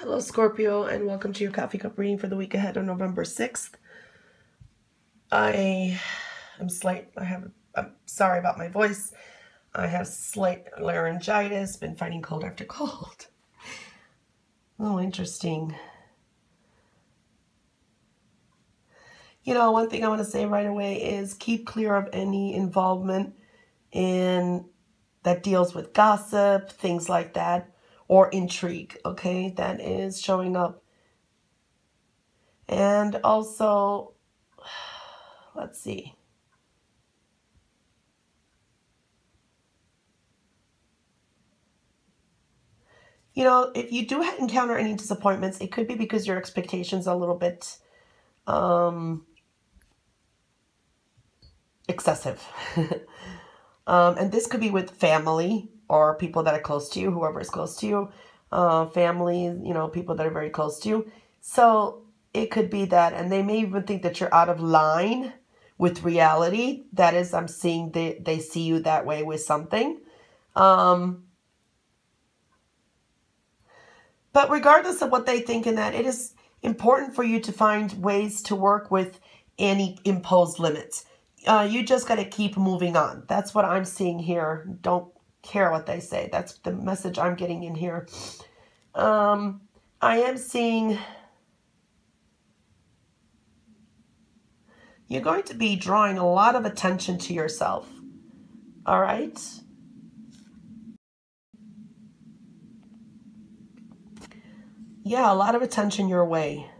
Hello, Scorpio, and welcome to your coffee cup reading for the week ahead of November 6th. I am slight, I have, I'm sorry about my voice. I have slight laryngitis, been fighting cold after cold. Oh, interesting. You know, one thing I want to say right away is keep clear of any involvement in that deals with gossip, things like that or intrigue, okay? That is showing up. And also, let's see. You know, if you do encounter any disappointments, it could be because your expectations are a little bit um, excessive. um, and this could be with family, or people that are close to you, whoever is close to you, uh, family, you know, people that are very close to you. So it could be that, and they may even think that you're out of line with reality. That is, I'm seeing they, they see you that way with something. Um, but regardless of what they think in that, it is important for you to find ways to work with any imposed limits. Uh, you just got to keep moving on. That's what I'm seeing here. Don't care what they say. That's the message I'm getting in here. Um, I am seeing you're going to be drawing a lot of attention to yourself. All right? Yeah, a lot of attention your way.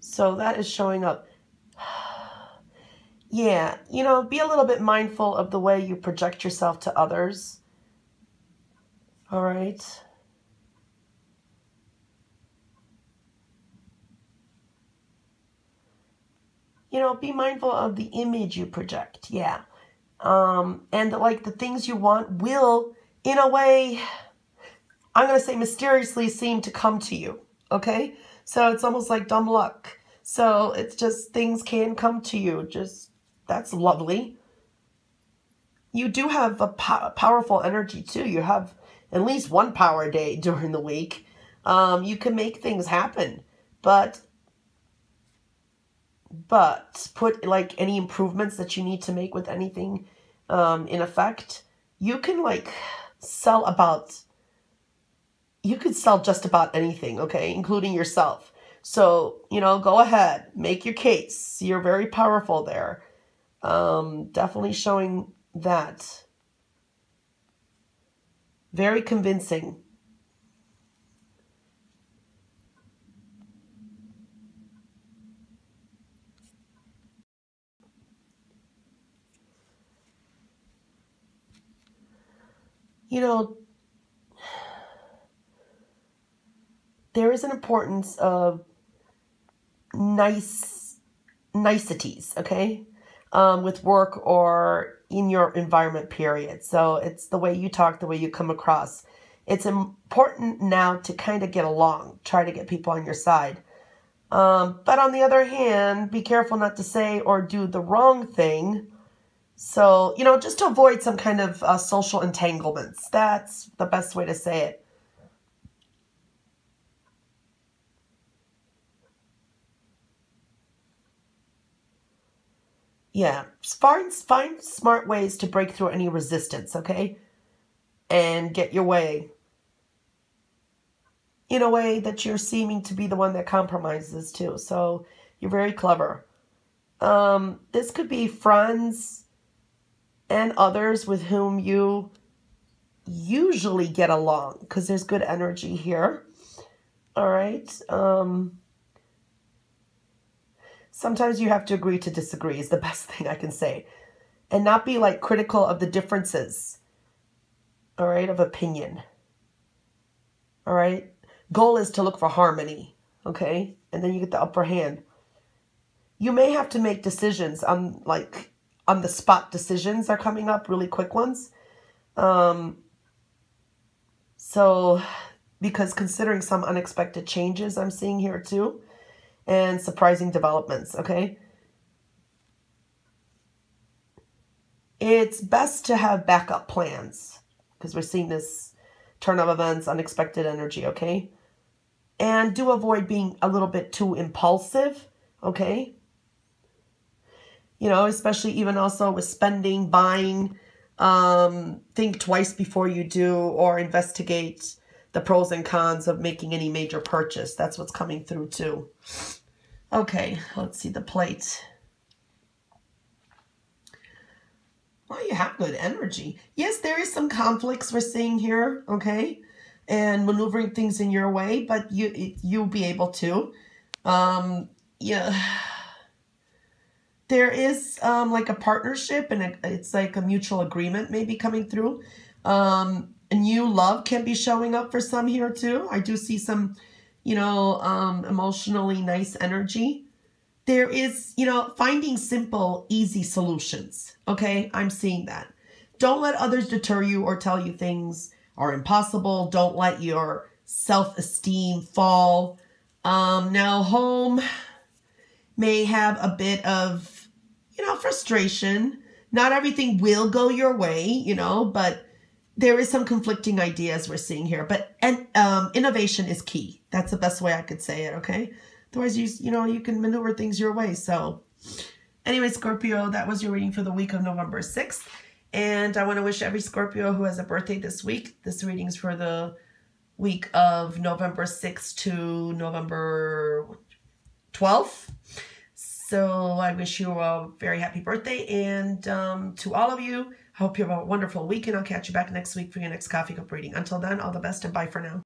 So that is showing up yeah, you know, be a little bit mindful of the way you project yourself to others. All right. You know, be mindful of the image you project. Yeah. Um, and like the things you want will, in a way, I'm going to say mysteriously seem to come to you. Okay. So it's almost like dumb luck. So it's just things can come to you. Just that's lovely. You do have a po powerful energy too. You have at least one power day during the week. Um, you can make things happen, but but put like any improvements that you need to make with anything um, in effect. You can like sell about you could sell just about anything, okay, including yourself. So, you know, go ahead, make your case. You're very powerful there. Um, definitely showing that. Very convincing. You know, there is an importance of nice niceties, okay? Um, with work or in your environment, period. So it's the way you talk, the way you come across. It's important now to kind of get along, try to get people on your side. Um, but on the other hand, be careful not to say or do the wrong thing. So, you know, just to avoid some kind of uh, social entanglements. That's the best way to say it. Yeah, find, find smart ways to break through any resistance, okay? And get your way in a way that you're seeming to be the one that compromises too. So you're very clever. Um, this could be friends and others with whom you usually get along because there's good energy here. All right. Um, sometimes you have to agree to disagree is the best thing I can say. And not be like critical of the differences, all right, of opinion. All right. Goal is to look for harmony, okay? And then you get the upper hand. You may have to make decisions on like on the spot decisions are coming up, really quick ones. Um, so, because considering some unexpected changes I'm seeing here too, and surprising developments, okay? It's best to have backup plans because we're seeing this turn of events, unexpected energy, okay? And do avoid being a little bit too impulsive, okay? You know, especially even also with spending, buying, um, think twice before you do or investigate the pros and cons of making any major purchase. That's what's coming through too. Okay, let's see the plate. Well, you have good energy. Yes, there is some conflicts we're seeing here, okay? And maneuvering things in your way, but you you'll be able to. Um, yeah. There is um, like a partnership and a, it's like a mutual agreement maybe coming through. Um, new love can be showing up for some here too. I do see some, you know, um, emotionally nice energy there is, you know, finding simple, easy solutions. Okay, I'm seeing that. Don't let others deter you or tell you things are impossible. Don't let your self-esteem fall. Um, now, home may have a bit of, you know, frustration. Not everything will go your way, you know, but there is some conflicting ideas we're seeing here. But and um, innovation is key. That's the best way I could say it, okay? Otherwise, you, you know, you can maneuver things your way. So anyway, Scorpio, that was your reading for the week of November 6th. And I want to wish every Scorpio who has a birthday this week, this reading's for the week of November 6th to November 12th. So I wish you a very happy birthday. And um, to all of you, I hope you have a wonderful week. And I'll catch you back next week for your next Coffee Cup reading. Until then, all the best and bye for now.